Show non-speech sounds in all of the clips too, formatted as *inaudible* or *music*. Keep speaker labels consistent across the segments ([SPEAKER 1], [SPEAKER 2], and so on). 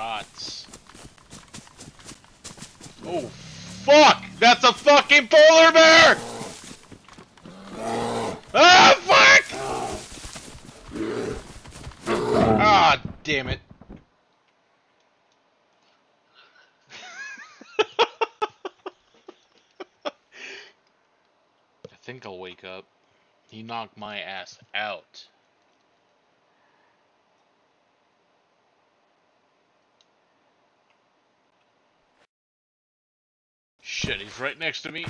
[SPEAKER 1] shots. Oh, fuck! That's a fucking polar bear! Ah, fuck! Ah, damn it. *laughs* I think I'll wake up. He knocked my ass out. Shit, he's right next to me.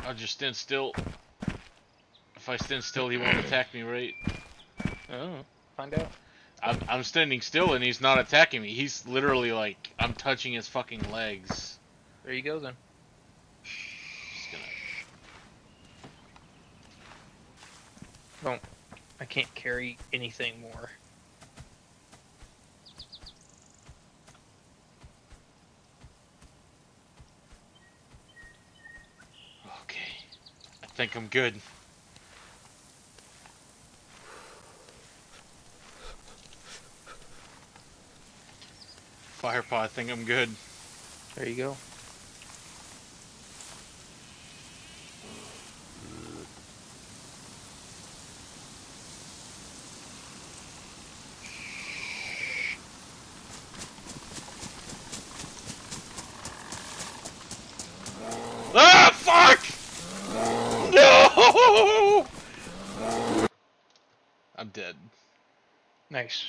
[SPEAKER 1] I'll just stand still. If I stand still, he won't attack me, right?
[SPEAKER 2] Oh, find out.
[SPEAKER 1] I'm, I'm standing still and he's not attacking me. He's literally like, I'm touching his fucking legs.
[SPEAKER 2] There you go then.
[SPEAKER 1] Just gonna...
[SPEAKER 2] Don't. I can't carry anything more.
[SPEAKER 1] Think I'm good. Firepaw, I think I'm good.
[SPEAKER 2] There you go.
[SPEAKER 1] Ah, fuck! No! I'm dead.
[SPEAKER 2] Nice.